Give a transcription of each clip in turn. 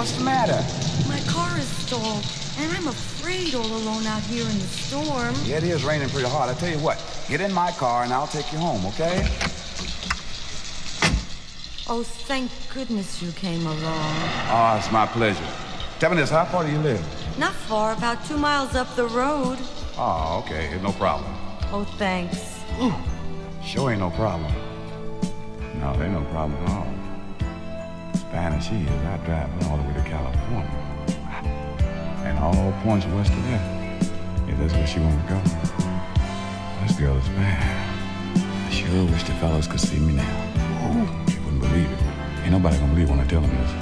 What's the matter? My car is stalled, and I'm afraid all alone out here in the storm. Yeah, it is raining pretty hard. I tell you what, get in my car and I'll take you home, okay? Oh, thank goodness you came along. Oh, it's my pleasure. Tell me this, how far do you live? Not far, about two miles up the road. Oh, okay, no problem. Oh, thanks. Ooh, sure ain't no problem. No, there ain't no problem at all. Fine as she is, I drive her all the way to California. And all points west of there. if that's where she wanna go. This girl is fine. I sure wish the fellas could see me now. You wouldn't believe it. Ain't nobody gonna believe when I tell them this.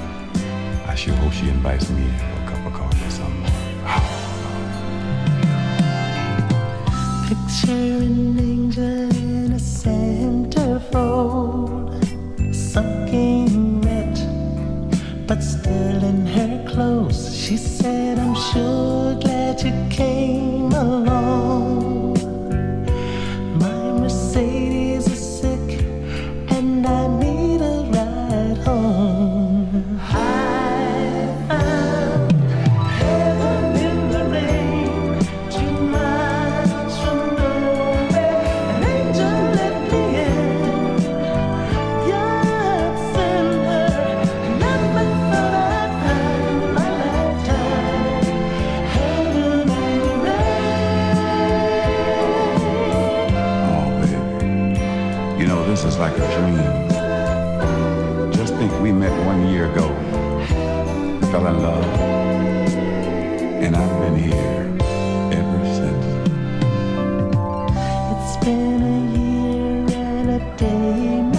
I sure hope she invites me for a cup of coffee or something. Picture an but still in her clothes. She said, I'm sure glad you came know, this is like a dream. Just think we met one year ago, fell in love, and I've been here ever since. It's been a year and a day.